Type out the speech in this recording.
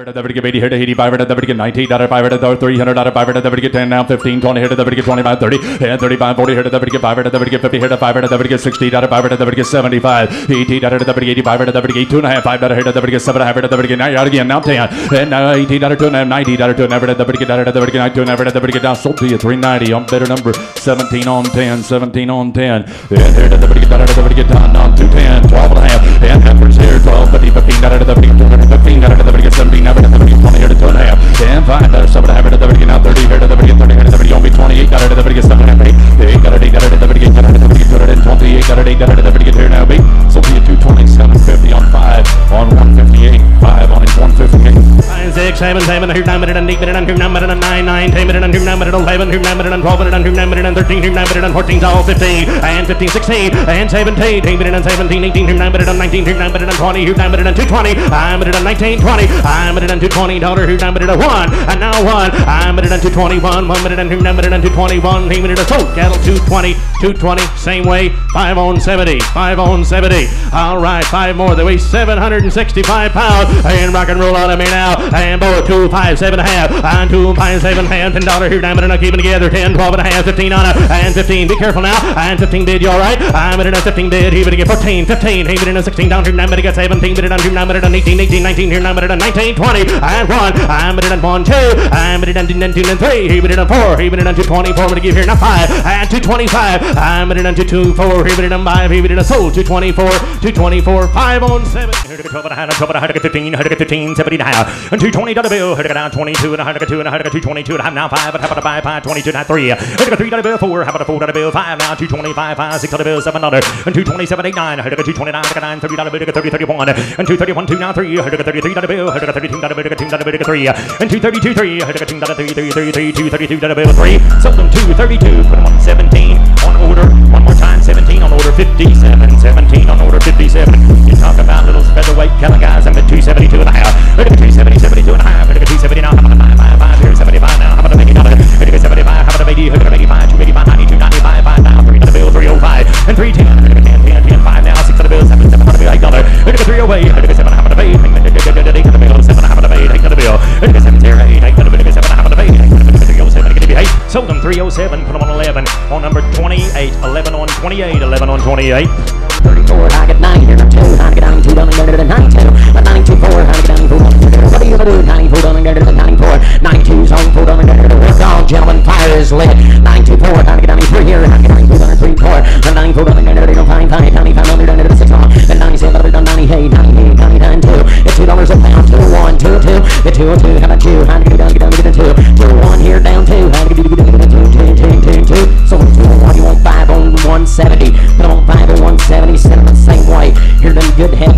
80 hit 85 hit get 19 out of 5 hit 300 out of 5 hit get 10 now 15 20 hit get 25 30 and 35 40 hit get 5 hit get 50 hit 5 hit get 60 out of 5 hit get 75 18 out of 85 hit get 2 and a half 5 out of hit get 7 half hit get 9 out again now 10 and now 18 out of 2 and a half 90 out of 2 and never hit get out of get 2 and never hit get down sold to you 390 on better number 17 on 10 17 on 10 and here to the get out of get down on 210 12 and a half and here 12 50 15 out of the get 215 out of the get 17 never hit 20 seven, seven, nine, minute, and eight, and nine, minute, and nine, nine, ten, and nine, minute, eleven, nine, minute, and twelve, and nine, minute, and thirteen, nine, minute, and fourteen, all fifteen, and fifteen, sixteen, and seventeen, minute, and seventeen, eighteen, nine, minute, and nineteen, nine, minute, and twenty, nine, minute, and two twenty, I'm minute, and nineteen, twenty, I'm minute, and two twenty, here, nine, minute, and one, and now one, I'm minute, and two twenty-one, one minute, and nine, minute, and two twenty-one, eight, minute, and sold, cattle, two twenty, two twenty, same way, five on seventy, five on seventy, all right, five more, they weigh seven hundred and sixty-five pounds, and rock and roll on me now, and two, five, seven, half, and two, five, seven, half, ten dollar here, diamond, and I'm keeping together, ten, twelve, and a half, fifteen on it, and fifteen, be careful now, and fifteen bid, you all right? I'm in a fifteen bid, he better get fourteen, fifteen, he better a sixteen, down here, nine, better get seventeen, better down here, nine, better done eighteen, eighteen, nineteen, here, nine, better done nineteen, twenty, and one, I'm better done one, two, I'm better done two, and two, and three, he better done four, he better done two, twenty-four, better give here, now five, and two, twenty-five, I'm better done two, two, four, he better done five, he better done sold, two, twenty-four, two, twenty-four, five on seven, here to get twelve and a half, twelve and a half, to get fifteen, here to get fifteen, seventeen and a half, and two, twenty double bill, hit a down 22 and a hundred two and a hundred two and a half now five, but half of five, five, 22 and three. Hit a three double bill, four, half of four double bill, five now, two 25, bill, seven under, and two hit a two hit a nine, 30 double bill, 30, 31, and two 31, two now three, hit a 33 double bill, hit a 32 double bill, two double bill, three, and two three, hit a two double three, three, three, three, two 32 double bill, three, sold them two put them on 17 on order, one more time, 17 on order, 57. Seven, put them on 11. On number 28, 11 on 28, 11 on 28. 34, I get 9 here, 2, I get 9, 2, down and go to the 92. But 92, 4, I get 9, 4, what do you do? 94, down and go to the 94. 92's on, 4, down and go to the work. All gentlemen, fire is lit. 92, 4, I get 93 here, I get 92, down and 3, 4. But 94, down and go to the 95, 5, 95, down and go to the 6, 1. But 97, down 98, 98, 99, 2. It's $2 a pound, 2, 1, 2, 2. The 2, 2, how about you? How do you down, Two, down, get down, 2. Them good helpers